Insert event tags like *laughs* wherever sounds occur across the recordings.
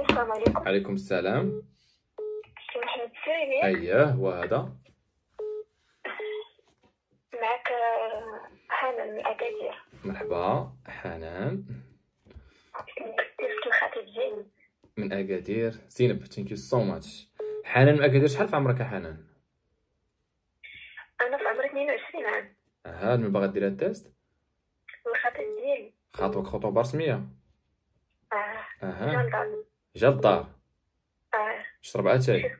السلام عليكم. عليكم السلام. محمد السيري اييه هو هذا؟ معك آه، حنان من أكادير. مرحبا حنان. من أكادير. زينب thank you so much حنان من أكادير شحال في عمرك يا حنان؟ أنا في عمري 22 عام. ها من باغا دير ال test والخطيب ديالي خاطبك خطوبه رسميه آه أها. جا لدار جا للدار آه شرب اتاي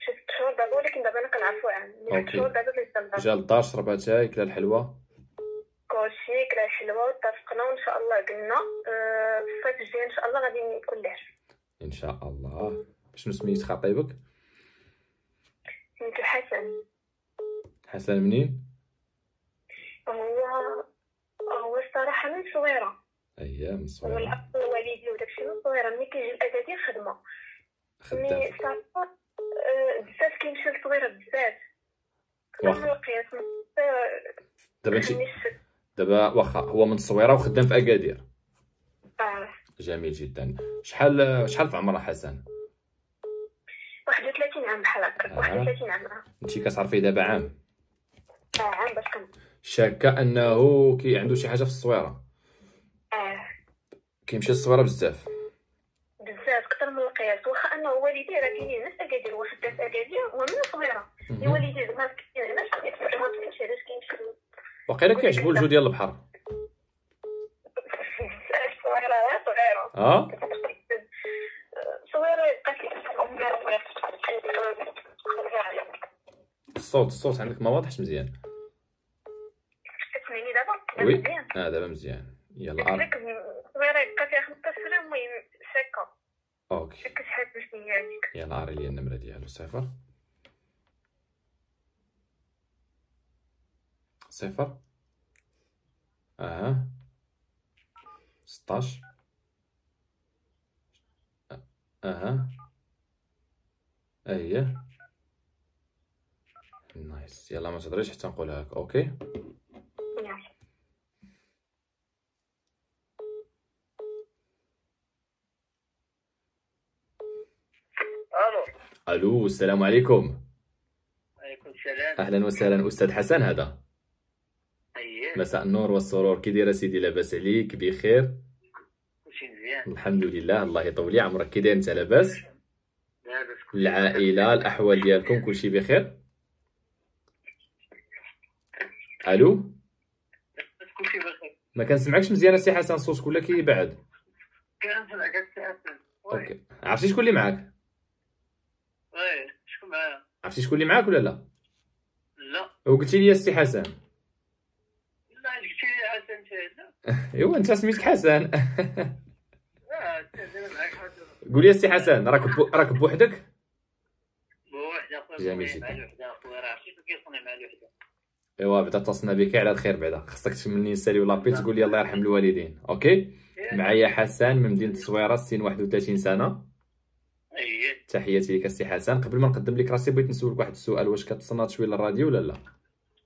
شفت شهور دابا ولكن دابا أنا كنعرفو عام. من شهور دابا لدار جا للدار شرب اتاي كلا الحلوة. كلشي كلا حلوة واتفقنا وإن شاء الله قلنا آه، في الصيف الجاي إن شاء الله غادي يكون لعب إن شاء الله. شنو سميت خطيبك؟ سميتو حسن حسن منين؟ هو هو الصراحه من صغيرة. اييه من هو وداكشي من صغيره ملي كيجي الاكادير خدمة. مي صافا آه، بزاف كيمشي لصغيره بزاف. آه، دابا انت دابا واخا هو من الصغيرة وخدام في أكادير. آه. جميل جدا. شحال شحال في عمر حسن؟ 31 عام بحال هكا. آه. 31 عام. آه. انت كتعرفيه دابا عام؟ آه عام باش كن شاكه انه كي عنده شي حاجة في الصويره كيمشي للصويره بزاف. بزاف أكثر من القياس. واخا انه والديه راه كاينين ناس اكادير خدام في اكادير هو من صغيرة. mais مهم. والديه زعما كاين علاش كاينش علاش كيمشي وقيلا كيعجبو الجو ديال البحر. *laughs* صغيرة غير صغيرة. آه الصوت الصوت عندك ما واضحش مزيان. كتسمعني دابا؟ وي. آه دابا مزيان. يلا ار ديك صغيره يبقى فيها 15 سنه المهم ساكه أوكي ديك هذيك يلا اري لي النمره ديالو صفر صفر. أها. ستاش. أها. اييه nice. يلا ما تهضريش حتى نقولها لك okay يلا. ألو ألو السلام عليكم. عليكم السلام. أهلا وسهلا. أستاذ حسن هذا. أييه. مساء النور والسرور. كي داير سيدي لاباس عليك؟ بخير. كلشي مزيان. الحمد لله. الله يطول لي عمرك. كي داير أنت لاباس؟ لاباس العائلة الأحوال ديالكم كلشي بخير؟ ألو؟ كلشي بخير. ما كنسمعكش مزيان السي حسن صوتك ولا كيبعد كنسمعك الساعة okay. عرفتي شكون اللي معاك؟ oui شكون معايا عرفتي شكون اللي معاك ولا لا لا وقلتي لي السي حسن لا قلتي لي حسن انت لا ايوا انت سميتك حسن قول لي السي حسن راك بو... راك بوحدك جميل جدا. ايوا بعدا اتصلنا بك على الخير بعدا خصك تمني نساليو l'appel تقول لي الله يرحم الوالدين okay معايا حسن من مدينه الصويره سن 31 سنه اييه تحياتي لك السي حسن. قبل ما نقدم لك راسي بغيت نسولك واحد السؤال. واش كتصنت شوية للراديو ولا لا؟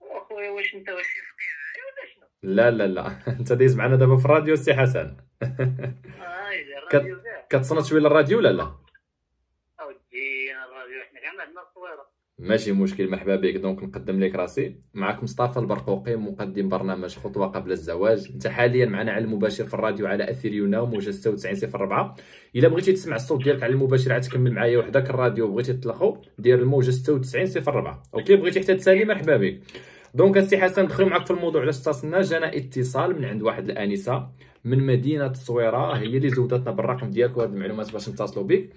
واخويا واش أنت واش ولا شنو؟ لا لا لا. *laughs* أنت دايز معنا دابا في الراديو السي حسن. كتصنت شوية للراديو ولا لا؟ أودي أنا الراديو حنا كاع عندنا الصويرة. ماشي مشكل مرحبا بك. donc نقدم لك راسي. معك مصطفى البرقوقي مقدم برنامج خطوة قبل الزواج. انت حاليا معنا على المباشر في الراديو على أثير يونا موجه 96.4 إلا بغيتي تسمع الصوت ديالك على المباشر عاد تكمل معايا وحدك الراديو. بغيتي تطلقوا دير الموجه 96.4 okay بغيتي حتى تسالي مرحبا بك. donc السي حسن ندخلوا معك في الموضوع. علاش اتصلنا؟ جانا اتصال من عند واحد الآنسة من مدينة الصويره هي اللي زودتنا بالرقم ديالك وهاد المعلومات باش نتصلوا بك.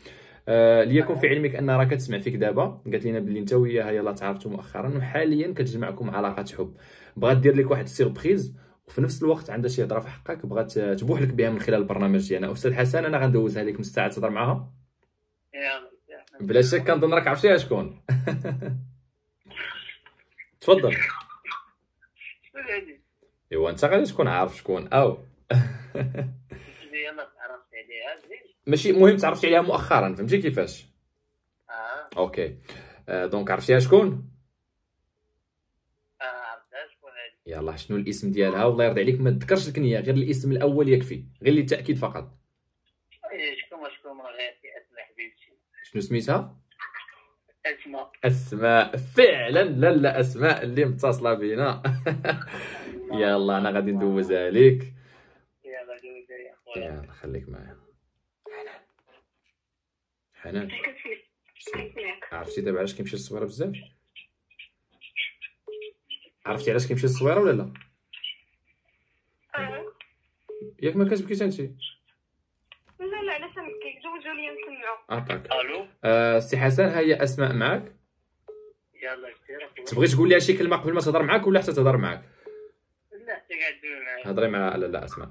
آه ليكن في علمك أن راه كتسمع فيك دابا. قالت لنا بلي انت وياها يلاه تعرفتوا مؤخرا. وحاليا كتجمعكم علاقه حب. بغات دير لك واحد ال surprise وفي نفس الوقت عندها شي هضره في حقك بغات تبوح لك بها من خلال البرنامج ديالنا. أستاذ حسن أنا غندوزها لك نص ساعه تهضر معاها؟ بلا شك كنظن راك عرفتيها شكون. *laughs* تفضل. إيوا أنت غادي تكون عارف شكون. أو. *laughs* عليها ماشي مهم تعرفتي عليها مؤخرا فهمتي كيفاش؟ آه. okay. آه donc عرفتيها شكون؟ آه عرفتها شكون يلا شنو الاسم ديالها؟ والله يرضي عليك ما تذكرش الكنيه غير الاسم الأول يكفي غير للتاكيد فقط. إيه، شكون شكون غير حبيبتي. شنو سميتها؟ أسماء. أسماء. فعلا لا لا أسماء اللي متصلة بينا. *laughs* يلا أنا غادي ندوزها لك يلا جوجا يا خويا. يلا خليك معايا. حنان. عرفتي دابا علاش كيمشي الصويره بزاف؟ عرفتي علاش كيمشي الصويره ولا لا؟ أه. ياك ما كتبكيش انت لا لا علاش نبكي زوجوا لي نسمعوا عطاك ألو؟ آه سي حسن ها هي أسماء معاك. يلا كثير تبغي تقول لها شي كلمة قبل ما تهضر معاك ولا حتى تهضر معاك؟ لا تقعد معايا. هضري مع لا لا أسماء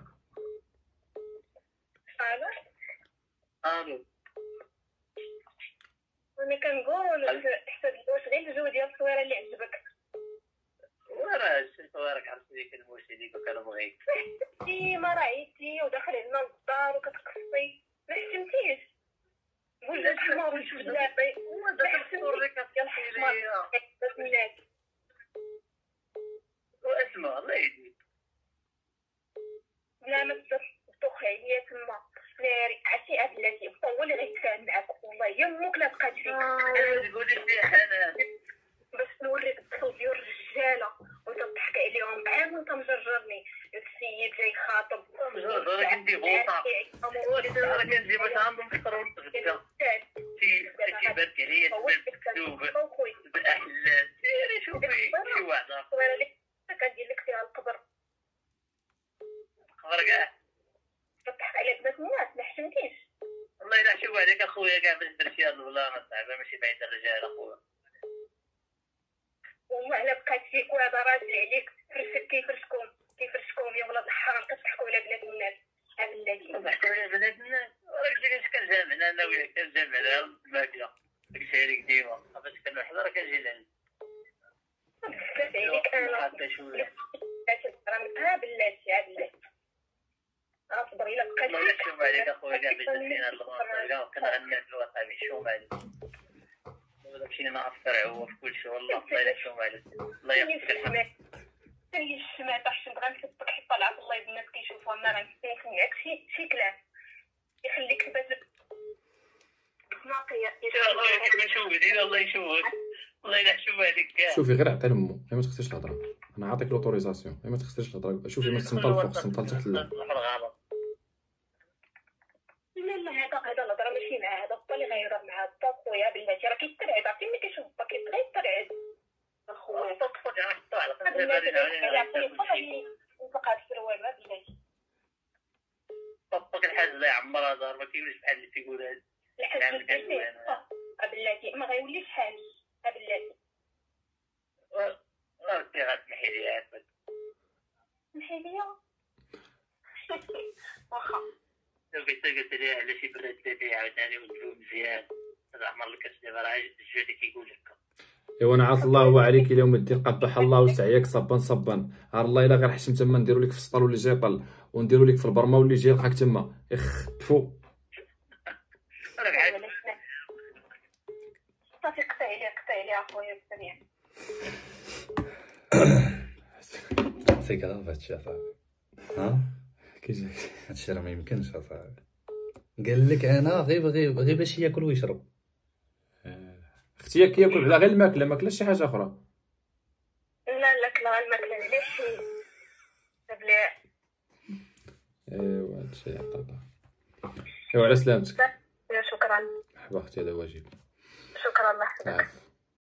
ألو أنا كنقول حسب واش غير الجو ديال التصويره اللي عجبك. وراه وراك عرفت ديك الموشي ديك وكان بغيك ديما راه عييتي وداخل عندنا للدار وكتقصي. ما حشمتيش قول لك حمار. وشوف دابي واسمع الله يهديك. لا ما تدخل عليا تما. ناري عرفتي بلاتي هو اللي غيتفاهم معاك يمك لا بقات فيك تقولي باش نوريك الدخل ديال الرجالة وأنت تضحك عليهم. عام وأنت مجرجرني السيد جاي خاطب. مجرجر كندي بوطة. وليد راه كنجي باش عندهم فكره ونتغدى شي شي برك عليا بالمكتوب بالاحلام سيري شوفي شي كندير لك فيها القبر. خبر كاع كتضحك على بنات ما حشمتيش. والله الا شوف عليك أخويا كاع باش درتي البلانه صعيبه ماشي بعيد الرجال أخويا. والله الا بقات فيك وهذا راجل عليك. فرشك كيفرشكم؟ كيفرشكم؟ يا ولاد الحرام كتضحكوا على بنات الناس. بلاتي ضحكوا على بنات الناس. راك جيت كنجامعنا أنا وياك كنجامعنا الماكله داكشي عليك ديما فاش كنوحد راه كنجي لعند بزاف عليك؟ أنا ها بلاتي ها بلاتي اصبر الا بقات الله يشوف عليك اخويا كاع كنغنى في الوطن عليك مشينا نعفر هو في كل شيء والله الله يشوف عليك الله احسن بغا نكتبك الله شي شي كلام يخليك تبات الله الله الله شوفي غير عطي لمو ما تخسرش الهضرة. أنا عاطيك لوتوريزاسيون ما تخسرش الهضرة. شوفي ما تسمطها الفوق تسمطها لتحت لا الغلط لا لا هذا مع هذا با اللي غيهضر مع با خويا بلاتي راه كيتبعد عرفتي ملي كيشوف با كيبغي يتبعد اخويا على بلاتي طبق الحاج الله يعمرها دار ما بحال اللي تيقول هذا الحاج بلاتي ما غيوليش بلاتي راه غتمحي لي عافاك نحي ليا واخا. لو قلت قلت لي على شي بنات عاوتاني ودلو مزيان. هذا عمر لك دابا راه الجو اللي كيقول لك. إيوا أنا عاط الله هو عليك اليوم الدين. قبح الله وسعيك صبا صبا. عار الله إلا غير حشم تما نديرو لك في السطر واللي جاي طل ونديرو لك في البرمة واللي جاي يلقاك تما. إخ تفو عارف صافي قطع عليا قطع عليا اخويا بالسريع سي كراف هادشي ها هادشي راه ما يمكنش أصاحبي. قال لك أنا غير غير غير باش ياكل ويشرب. أختي ياك ياكل على غير الماكلة ما كلاش شي حاجة أخرى. لا لا كلا الماكله علاش بلا أيوا هادشي عطاها أيوا على سلامتك. شكرا. مرحبا أختي هذا واجب. شكرا الله يحفظك